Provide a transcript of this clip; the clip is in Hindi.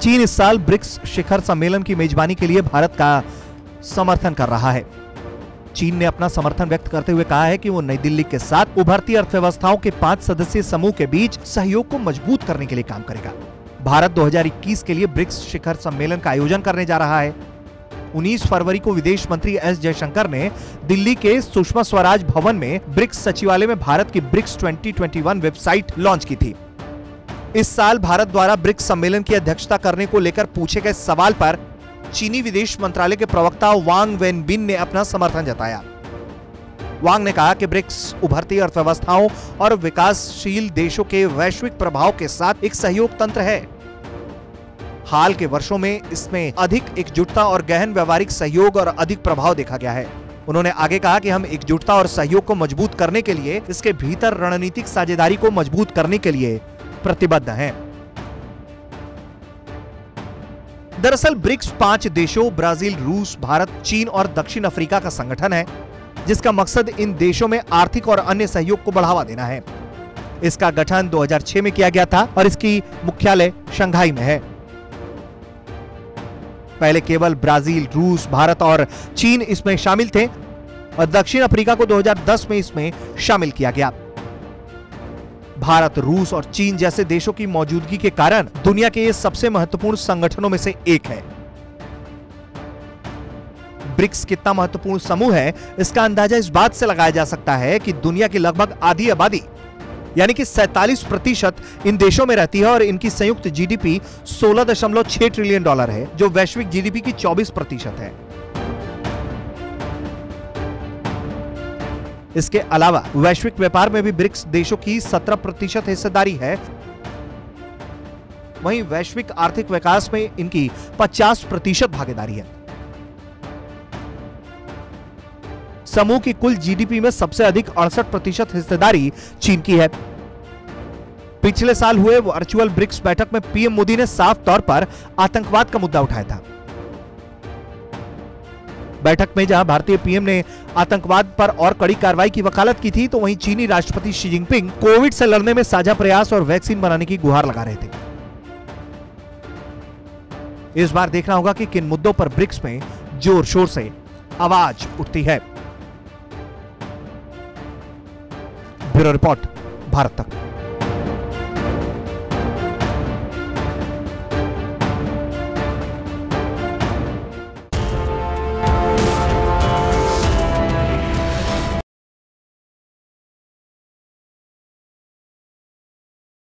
चीन इस साल ब्रिक्स शिखर सम्मेलन की मेजबानी के लिए भारत का समर्थन कर रहा है। चीन ने अपना समर्थन व्यक्त करते हुए कहा है कि वो नई दिल्ली के साथ उभरती अर्थव्यवस्थाओं के पाँच सदस्यीय समूह के बीच सहयोग को मज़बूत करने के लिए काम करेगा। भारत 2021 के लिए ब्रिक्स शिखर सम्मेलन का आयोजन करने जा रहा है। 19 फरवरी को विदेश मंत्री एस जयशंकर ने दिल्ली के सुषमा स्वराज भवन में ब्रिक्स सचिवालय में भारत की ब्रिक्स 2021 वेबसाइट लॉन्च की थी। इस साल भारत द्वारा ब्रिक्स सम्मेलन की अध्यक्षता करने को लेकर पूछे गए सवाल पर चीनी विदेश मंत्रालय के प्रवक्ता वांग वेनबिन ने अपना समर्थन जताया। वांग ने कहा कि ब्रिक्स उभरती अर्थव्यवस्थाओं और विकासशील देशों के वैश्विक प्रभाव के साथ एक सहयोग तंत्र है। हाल के वर्षों में इसमें अधिक एकजुटता और गहन व्यवहारिक सहयोग और अधिक प्रभाव देखा गया है। उन्होंने आगे कहा कि हम एकजुटता और सहयोग को मज़बूत करने के लिए, इसके भीतर रणनीतिक साझेदारी को मज़बूत करने के लिए प्रतिबद्ध हैं। दरअसल, ब्रिक्स पाँच देशों, ब्राज़ील, रूस, भारत, चीन और दक्षिण अफ्रीका का संगठन है, जिसका मकसद इन देशों में आर्थिक और अन्य सहयोग को बढ़ावा देना है। इसका गठन 2006 में किया गया था और इसकी मुख्यालय शंघाई में है। पहले केवल ब्राज़ील, रूस, भारत और चीन इसमें शामिल थे और दक्षिण अफ्रीका को 2010 में इसमें शामिल किया गया। भारत, रूस और चीन जैसे देशों की मौजूदगी के कारण दुनिया के ये सबसे महत्वपूर्ण संगठनों में से एक है। ब्रिक्स कितना महत्वपूर्ण समूह है, इसका अंदाज़ा इस बात से लगाया जा सकता है कि दुनिया की लगभग आधी आबादी, यानी कि 47 प्रतिशत इन देशों में रहती है और इनकी संयुक्त जीडीपी 16.6 ट्रिलियन डॉलर है, जो वैश्विक जीडीपी की 24 प्रतिशत है। इसके अलावा वैश्विक व्यापार में भी ब्रिक्स देशों की 17 प्रतिशत हिस्सेदारी है। वहीं वैश्विक आर्थिक विकास में इनकी 50 प्रतिशत भागीदारी है। समूह की कुल जीडीपी में सबसे अधिक अड़सठ प्रतिशत हिस्सेदारी चीन की है। पिछले साल हुए वर्चुअल ब्रिक्स बैठक में पीएम मोदी ने साफ़ तौर पर आतंकवाद का मुद्दा उठाया था। बैठक में जहाँ भारतीय पीएम ने आतंकवाद पर और कड़ी कार्रवाई की वकालत की थी तो वहीं चीनी राष्ट्रपति शी जिनपिंग कोविड से लड़ने में साझा प्रयास और वैक्सीन बनाने की गुहार लगा रहे थे। इस बार देखना होगा कि किन मुद्दों पर ब्रिक्स में ज़ोर शोर से आवाज़ उठती है। ब्यूरो रिपोर्ट, भारत तक।